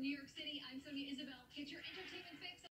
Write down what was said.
New York City, I'm Sonia Isabel. Get your entertainment fix.